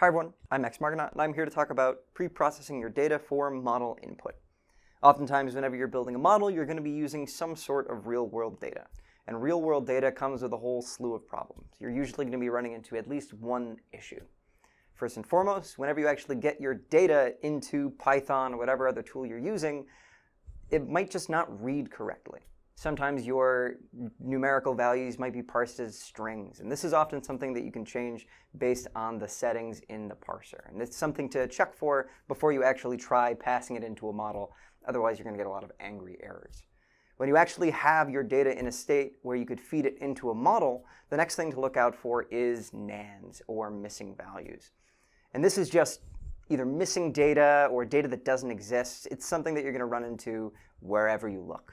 Hi everyone, I'm Max Margenot, and I'm here to talk about pre-processing your data for model input. Oftentimes, whenever you're building a model, you're going to be using some sort of real-world data. And real-world data comes with a whole slew of problems. You're usually going to be running into at least one issue. First and foremost, whenever you actually get your data into Python or whatever other tool you're using, it might just not read correctly. Sometimes your numerical values might be parsed as strings, and this is often something that you can change based on the settings in the parser. And it's something to check for before you actually try passing it into a model, otherwise you're going to get a lot of angry errors. When you actually have your data in a state where you could feed it into a model, the next thing to look out for is nans, or missing values. And this is just either missing data or data that doesn't exist. It's something that you're going to run into wherever you look.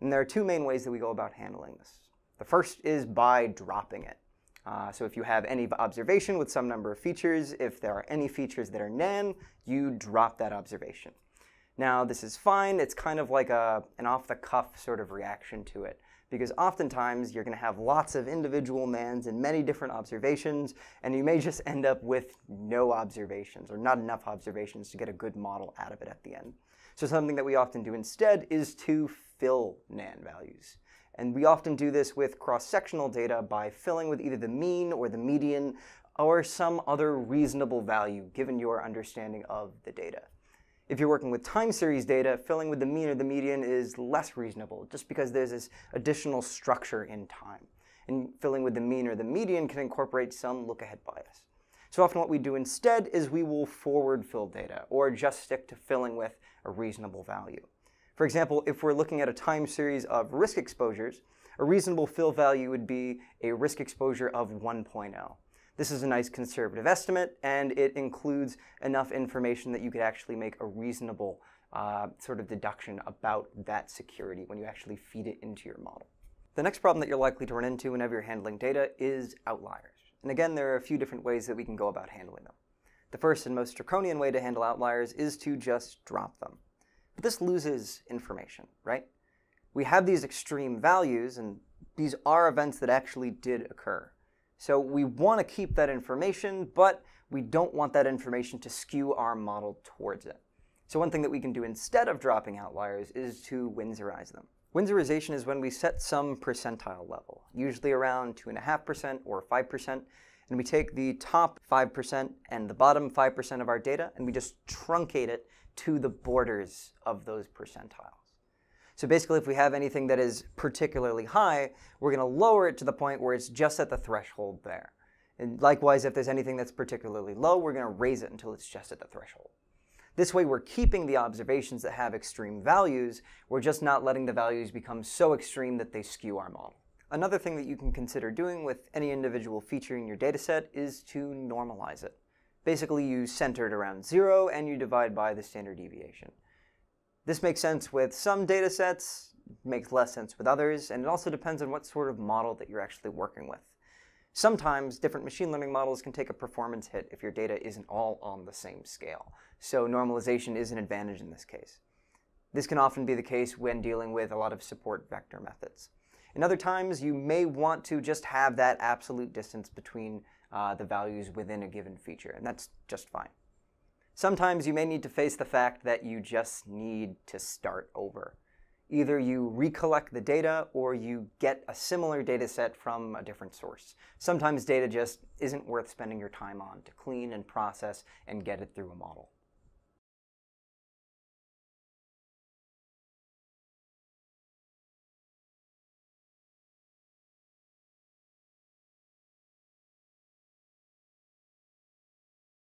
And there are two main ways that we go about handling this. The first is by dropping it. Uh, so if you have any observation with some number of features, if there are any features that are nan, you drop that observation. Now this is fine, it's kind of like a, an off-the-cuff sort of reaction to it because oftentimes you're going to have lots of individual nans and many different observations, and you may just end up with no observations or not enough observations to get a good model out of it at the end. So something that we often do instead is to fill nan values. And we often do this with cross-sectional data by filling with either the mean or the median or some other reasonable value given your understanding of the data. If you're working with time series data, filling with the mean or the median is less reasonable just because there's this additional structure in time. And filling with the mean or the median can incorporate some look-ahead bias. So often what we do instead is we will forward fill data or just stick to filling with a reasonable value. For example, if we're looking at a time series of risk exposures, a reasonable fill value would be a risk exposure of 1.0. This is a nice conservative estimate, and it includes enough information that you could actually make a reasonable uh, sort of deduction about that security when you actually feed it into your model. The next problem that you're likely to run into whenever you're handling data is outliers. And again, there are a few different ways that we can go about handling them. The first and most draconian way to handle outliers is to just drop them. But this loses information, right? We have these extreme values, and these are events that actually did occur. So we want to keep that information, but we don't want that information to skew our model towards it. So one thing that we can do instead of dropping outliers is to Winsorize them. Winsorization is when we set some percentile level, usually around 2.5% or 5%, and we take the top 5% and the bottom 5% of our data, and we just truncate it to the borders of those percentiles. So basically, if we have anything that is particularly high, we're going to lower it to the point where it's just at the threshold there. And likewise, if there's anything that's particularly low, we're going to raise it until it's just at the threshold. This way, we're keeping the observations that have extreme values. We're just not letting the values become so extreme that they skew our model. Another thing that you can consider doing with any individual feature in your dataset is to normalize it. Basically, you center it around zero and you divide by the standard deviation. This makes sense with some data sets, makes less sense with others, and it also depends on what sort of model that you're actually working with. Sometimes different machine learning models can take a performance hit if your data isn't all on the same scale. So normalization is an advantage in this case. This can often be the case when dealing with a lot of support vector methods. In other times, you may want to just have that absolute distance between uh, the values within a given feature, and that's just fine. Sometimes you may need to face the fact that you just need to start over. Either you recollect the data or you get a similar data set from a different source. Sometimes data just isn't worth spending your time on to clean and process and get it through a model.